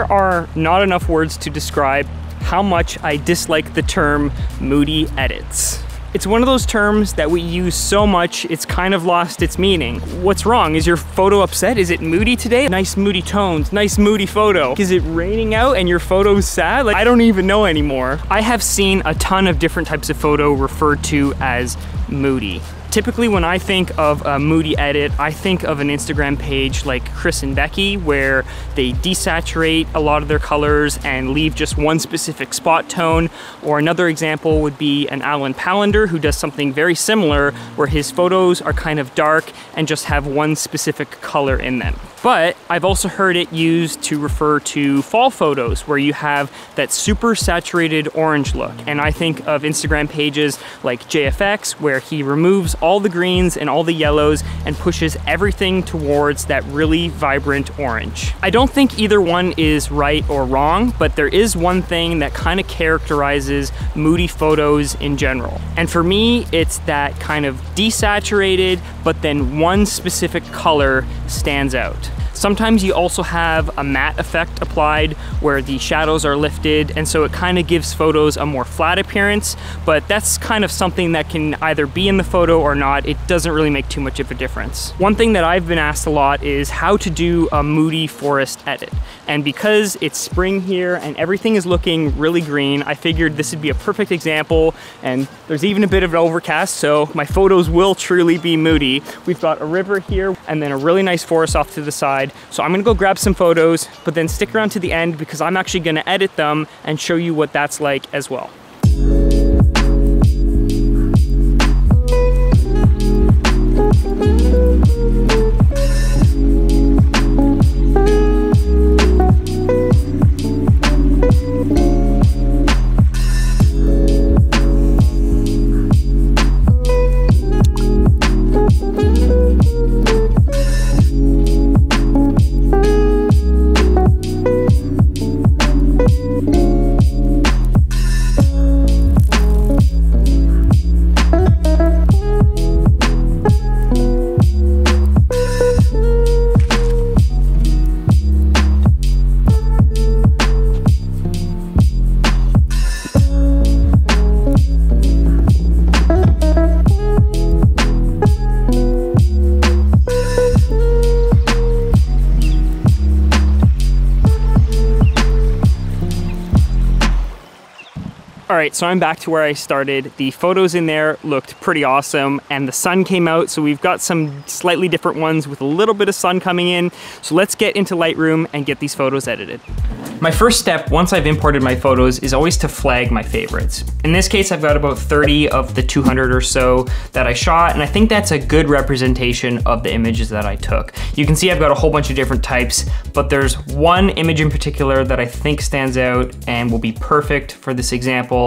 There are not enough words to describe how much I dislike the term moody edits. It's one of those terms that we use so much, it's kind of lost its meaning. What's wrong? Is your photo upset? Is it moody today? Nice moody tones, nice moody photo. Is it raining out and your photo's sad? Like, I don't even know anymore. I have seen a ton of different types of photo referred to as moody. Typically when I think of a moody edit, I think of an Instagram page like Chris and Becki where they desaturate a lot of their colors and leave just one specific spot tone. Or another example would be an Alen Palander who does something very similar where his photos are kind of dark and just have one specific color in them. But I've also heard it used to refer to fall photos where you have that super saturated orange look. And I think of Instagram pages like JFX where he removes all the greens and all the yellows and pushes everything towards that really vibrant orange. I don't think either one is right or wrong, but there is one thing that kind of characterizes moody photos in general. And for me, it's that kind of desaturated, but then one specific color stands out. Sometimes you also have a matte effect applied where the shadows are lifted and so it kind of gives photos a more flat appearance, but that's kind of something that can either be in the photo or not. It doesn't really make too much of a difference. One thing that I've been asked a lot is how to do a moody forest edit. And because it's spring here and everything is looking really green, I figured this would be a perfect example. And there's even a bit of an overcast, so my photos will truly be moody. We've got a river here and then a really nice forest off to the side so I'm gonna go grab some photos, but then stick around to the end because I'm actually gonna edit them and show you what that's like as well. All right, so I'm back to where I started. The photos in there looked pretty awesome and the sun came out. So we've got some slightly different ones with a little bit of sun coming in. So let's get into Lightroom and get these photos edited. My first step, once I've imported my photos, is always to flag my favorites. In this case, I've got about 30 of the 200 or so that I shot, and I think that's a good representation of the images that I took. You can see I've got a whole bunch of different types, but there's one image in particular that I think stands out and will be perfect for this example,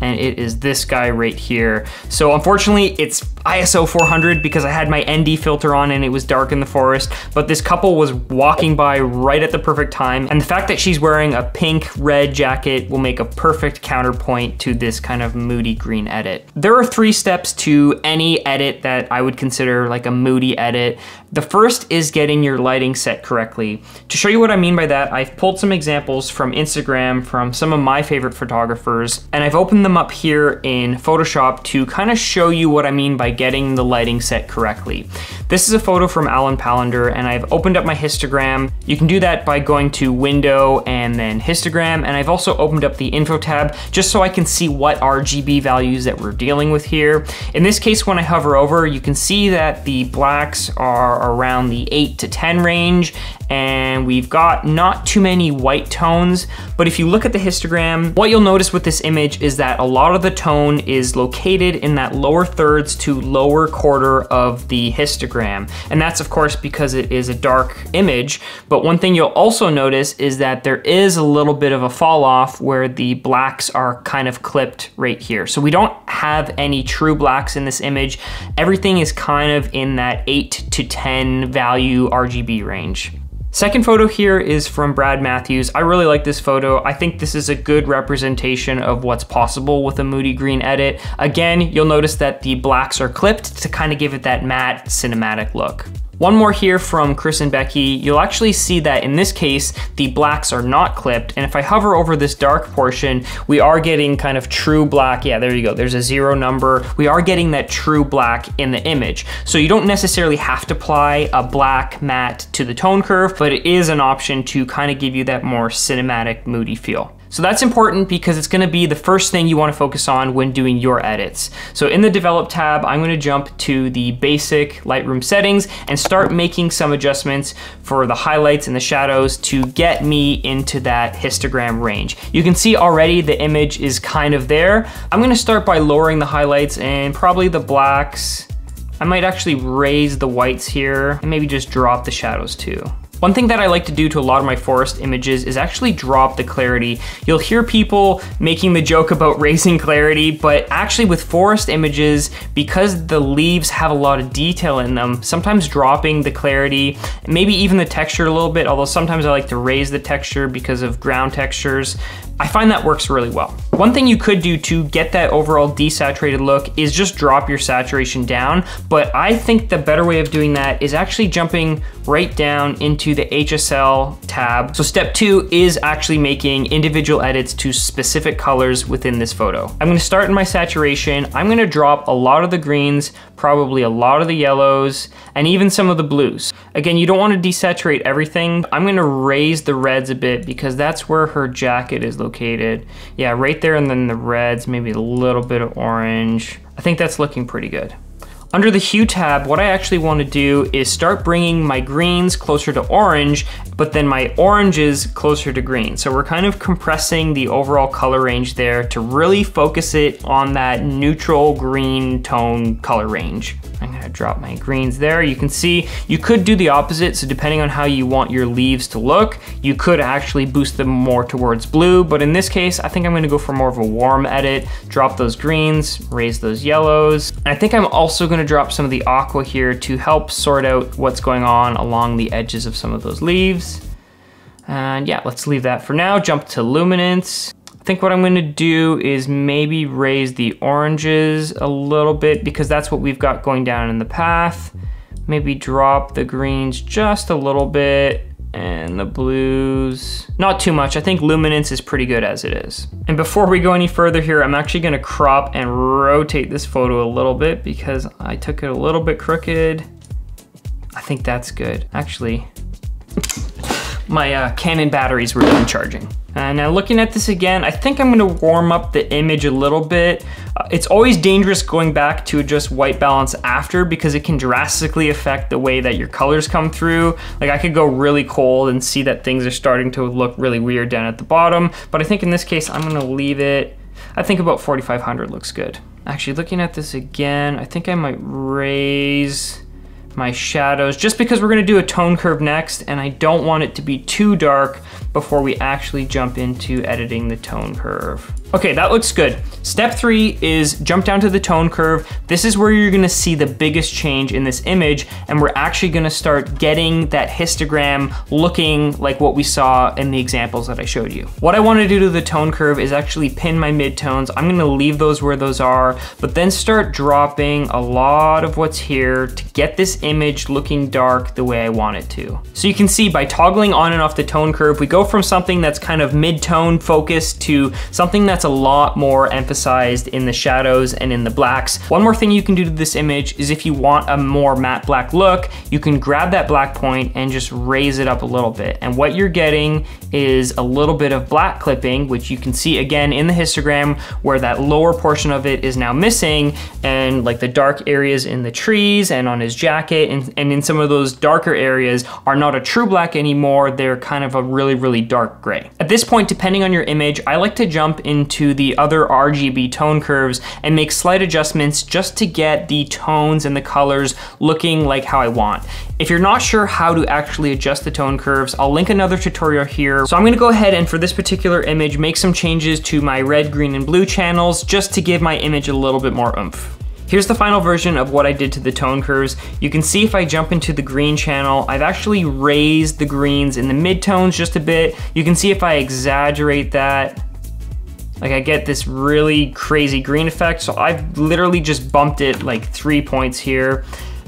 and it is this guy right here. So unfortunately, it's ISO 400 because I had my ND filter on and it was dark in the forest, but this couple was walking by right at the perfect time, and the fact that she's wearing a pink red jacket will make a perfect counterpoint to this kind of moody green edit. There are three steps to any edit that I would consider like a moody edit. The first is getting your lighting set correctly. To show you what I mean by that, I've pulled some examples from Instagram from some of my favorite photographers, and I've opened them up here in Photoshop to kind of show you what I mean by getting the lighting set correctly. This is a photo from Alen Palander, and I've opened up my histogram. You can do that by going to Window and then Histogram, and I've also opened up the Info tab just so I can see what RGB values that we're dealing with here. In this case, when I hover over, you can see that the blacks are around the 8 to 10 range and we've got not too many white tones, but if you look at the histogram, what you'll notice with this image is that a lot of the tone is located in that lower thirds to lower quarter of the histogram. And that's of course because it is a dark image, but one thing you'll also notice is that there is a little bit of a fall off where the blacks are kind of clipped right here. So we don't have any true blacks in this image. Everything is kind of in that 8 to 10 value RGB range. Second photo here is from Brad Matthews. I really like this photo. I think this is a good representation of what's possible with a moody green edit. Again, you'll notice that the blacks are clipped to kind of give it that matte cinematic look. One more here from Chris and Becki. You'll actually see that in this case, the blacks are not clipped. And if I hover over this dark portion, we are getting kind of true black. Yeah, there you go. There's a zero number. We are getting that true black in the image. So you don't necessarily have to apply a black matte to the tone curve, but it is an option to kind of give you that more cinematic, moody feel. So that's important because it's gonna be the first thing you wanna focus on when doing your edits. So in the develop tab, I'm gonna jump to the basic Lightroom settings and start making some adjustments for the highlights and the shadows to get me into that histogram range. You can see already the image is kind of there. I'm gonna start by lowering the highlights and probably the blacks. I might actually raise the whites here and maybe just drop the shadows too. One thing that I like to do to a lot of my forest images is actually drop the clarity. You'll hear people making the joke about raising clarity, but actually with forest images, because the leaves have a lot of detail in them, sometimes dropping the clarity, maybe even the texture a little bit, although sometimes I like to raise the texture because of ground textures, I find that works really well. One thing you could do to get that overall desaturated look is just drop your saturation down, but I think the better way of doing that is actually jumping right down into the HSL tab. So step two is actually making individual edits to specific colors within this photo. I'm gonna start in my saturation. I'm gonna drop a lot of the greens, probably a lot of the yellows, and even some of the blues. Again, you don't wanna desaturate everything. I'm gonna raise the reds a bit because that's where her jacket is located located. Yeah, right there and then the reds, maybe a little bit of orange. I think that's looking pretty good. Under the hue tab, what I actually want to do is start bringing my greens closer to orange, but then my oranges closer to green. So we're kind of compressing the overall color range there to really focus it on that neutral green tone color range. Drop my greens there. You can see you could do the opposite. So depending on how you want your leaves to look, you could actually boost them more towards blue. But in this case, I think I'm gonna go for more of a warm edit, drop those greens, raise those yellows. And I think I'm also gonna drop some of the aqua here to help sort out what's going on along the edges of some of those leaves. And yeah, let's leave that for now. Jump to luminance think what I'm gonna do is maybe raise the oranges a little bit because that's what we've got going down in the path. Maybe drop the greens just a little bit and the blues, not too much. I think luminance is pretty good as it is. And before we go any further here, I'm actually gonna crop and rotate this photo a little bit because I took it a little bit crooked. I think that's good. Actually, my uh, Canon batteries were done charging. And now looking at this again, I think I'm gonna warm up the image a little bit. Uh, it's always dangerous going back to adjust white balance after because it can drastically affect the way that your colors come through. Like I could go really cold and see that things are starting to look really weird down at the bottom. But I think in this case, I'm gonna leave it. I think about 4,500 looks good. Actually, looking at this again, I think I might raise my shadows just because we're gonna do a tone curve next and I don't want it to be too dark before we actually jump into editing the tone curve. Okay, that looks good. Step three is jump down to the tone curve. This is where you're gonna see the biggest change in this image and we're actually gonna start getting that histogram looking like what we saw in the examples that I showed you. What I wanna do to the tone curve is actually pin my midtones. I'm gonna leave those where those are, but then start dropping a lot of what's here to get this image looking dark the way I want it to. So you can see by toggling on and off the tone curve, we go from something that's kind of mid-tone focused to something that's that's a lot more emphasized in the shadows and in the blacks. One more thing you can do to this image is if you want a more matte black look, you can grab that black point and just raise it up a little bit. And what you're getting is a little bit of black clipping, which you can see again in the histogram where that lower portion of it is now missing and like the dark areas in the trees and on his jacket and, and in some of those darker areas are not a true black anymore. They're kind of a really, really dark gray. At this point, depending on your image, I like to jump in into the other RGB tone curves and make slight adjustments just to get the tones and the colors looking like how I want. If you're not sure how to actually adjust the tone curves, I'll link another tutorial here. So I'm gonna go ahead and for this particular image, make some changes to my red, green, and blue channels just to give my image a little bit more oomph. Here's the final version of what I did to the tone curves. You can see if I jump into the green channel, I've actually raised the greens in the midtones just a bit. You can see if I exaggerate that, like I get this really crazy green effect. So I've literally just bumped it like three points here.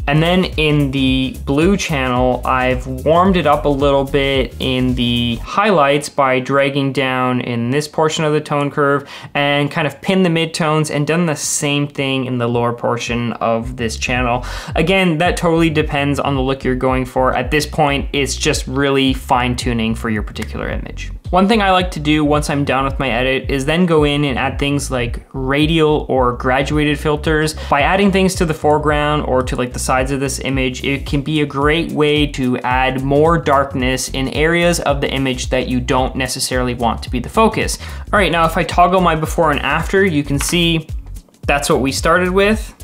And then in the blue channel, I've warmed it up a little bit in the highlights by dragging down in this portion of the tone curve and kind of pinned the midtones and done the same thing in the lower portion of this channel. Again, that totally depends on the look you're going for. At this point, it's just really fine tuning for your particular image. One thing I like to do once I'm done with my edit is then go in and add things like radial or graduated filters. By adding things to the foreground or to like the sides of this image, it can be a great way to add more darkness in areas of the image that you don't necessarily want to be the focus. All right, now if I toggle my before and after, you can see that's what we started with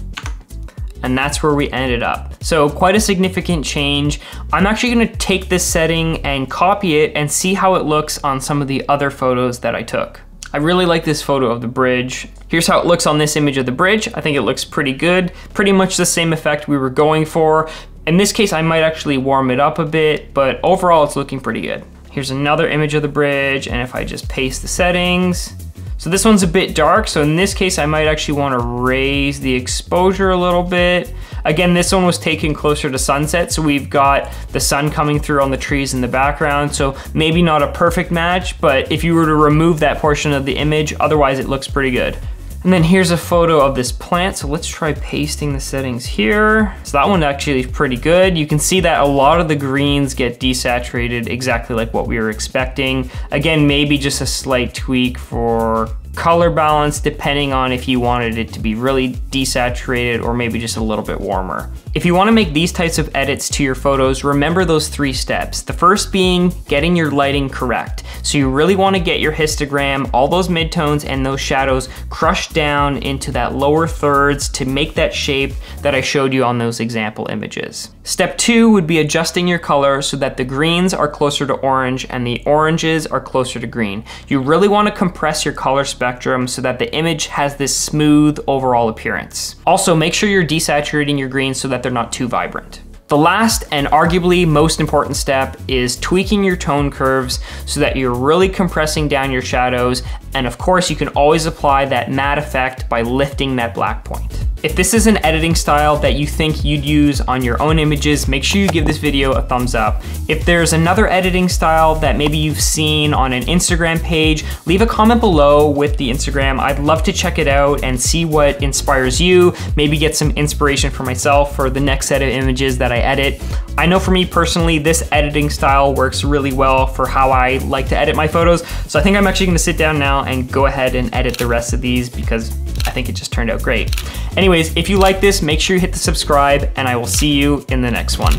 and that's where we ended up. So quite a significant change. I'm actually gonna take this setting and copy it and see how it looks on some of the other photos that I took. I really like this photo of the bridge. Here's how it looks on this image of the bridge. I think it looks pretty good. Pretty much the same effect we were going for. In this case, I might actually warm it up a bit, but overall it's looking pretty good. Here's another image of the bridge, and if I just paste the settings, so this one's a bit dark, so in this case I might actually want to raise the exposure a little bit. Again, this one was taken closer to sunset, so we've got the sun coming through on the trees in the background, so maybe not a perfect match, but if you were to remove that portion of the image, otherwise it looks pretty good. And then here's a photo of this plant. So let's try pasting the settings here. So that one actually is pretty good. You can see that a lot of the greens get desaturated exactly like what we were expecting. Again, maybe just a slight tweak for color balance depending on if you wanted it to be really desaturated or maybe just a little bit warmer. If you wanna make these types of edits to your photos, remember those three steps. The first being getting your lighting correct. So you really wanna get your histogram, all those midtones and those shadows crushed down into that lower thirds to make that shape that I showed you on those example images. Step two would be adjusting your color so that the greens are closer to orange and the oranges are closer to green. You really wanna compress your color spectrum so that the image has this smooth overall appearance. Also, make sure you're desaturating your greens so that they're not too vibrant. The last and arguably most important step is tweaking your tone curves so that you're really compressing down your shadows. And of course, you can always apply that matte effect by lifting that black point. If this is an editing style that you think you'd use on your own images, make sure you give this video a thumbs up. If there's another editing style that maybe you've seen on an Instagram page, leave a comment below with the Instagram. I'd love to check it out and see what inspires you, maybe get some inspiration for myself for the next set of images that I edit. I know for me personally, this editing style works really well for how I like to edit my photos. So I think I'm actually gonna sit down now and go ahead and edit the rest of these because I think it just turned out great. Anyways, if you like this, make sure you hit the subscribe and I will see you in the next one.